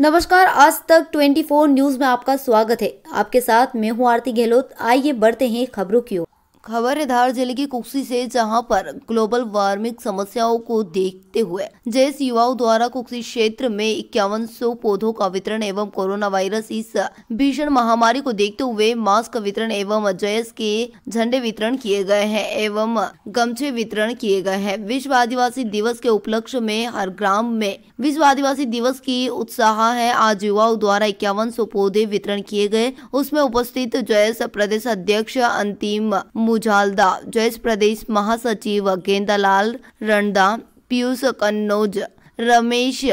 नमस्कार, आज तक 24 न्यूज़ में आपका स्वागत है। आपके साथ मैं हूँ आरती गहलोत। आइए बढ़ते हैं खबरों की ओर। खबर है धार ज़िले की कुक्सी से, जहाँ पर ग्लोबल वार्मिंग समस्याओं को देखते हुए जैस युवाओं द्वारा कुक्सी क्षेत्र में इक्यावन पौधों का वितरण एवं कोरोना वायरस इस भीषण महामारी को देखते हुए मास्क वितरण एवं जयस के झंडे वितरण किए गए हैं एवं गमछे वितरण किए गए हैं। विश्व आदिवासी दिवस के उपलक्ष्य में हर ग्राम में विश्व आदिवासी दिवस की उत्साह है। आज युवाओं द्वारा इक्यावन पौधे वितरण किए गए। उसमें उपस्थित जयस प्रदेश अध्यक्ष अंतिम मुजालदा जयस प्रदेश महासचिव गेंदालाल रणदा पीयूष कन्नौज, रमेश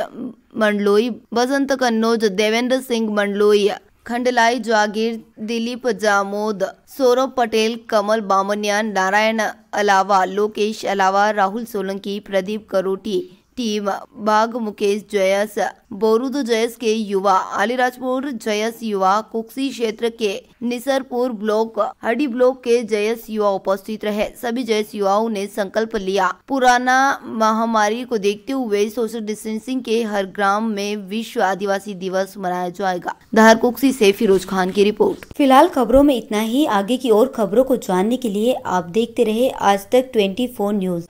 मंडलोई बसंत कन्नौज, देवेंद्र सिंह मंडलोई, खंडलाई जागीर, दिलीप जामोद, सौरभ पटेल, कमल बामनियान, नारायण अलावा लोकेश अलावा राहुल सोलंकी, प्रदीप करोटी। टीम बाग मुकेश जयस, बोरुद जयस के युवा अलीराजपुर जयस युवा, कुक्सी क्षेत्र के निसरपुर ब्लॉक, हडी ब्लॉक के जयस युवा उपस्थित रहे। सभी जयस युवाओं ने संकल्प लिया। पुराना महामारी को देखते हुए सोशल डिस्टेंसिंग के हर ग्राम में विश्व आदिवासी दिवस मनाया जाएगा। धार कुक्सी से फिरोज खान की रिपोर्ट। फ़िलहाल खबरों में इतना ही। आगे की और खबरों को जानने के लिए आप देखते रहे आज तक ट्वेंटी न्यूज़।